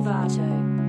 Vato.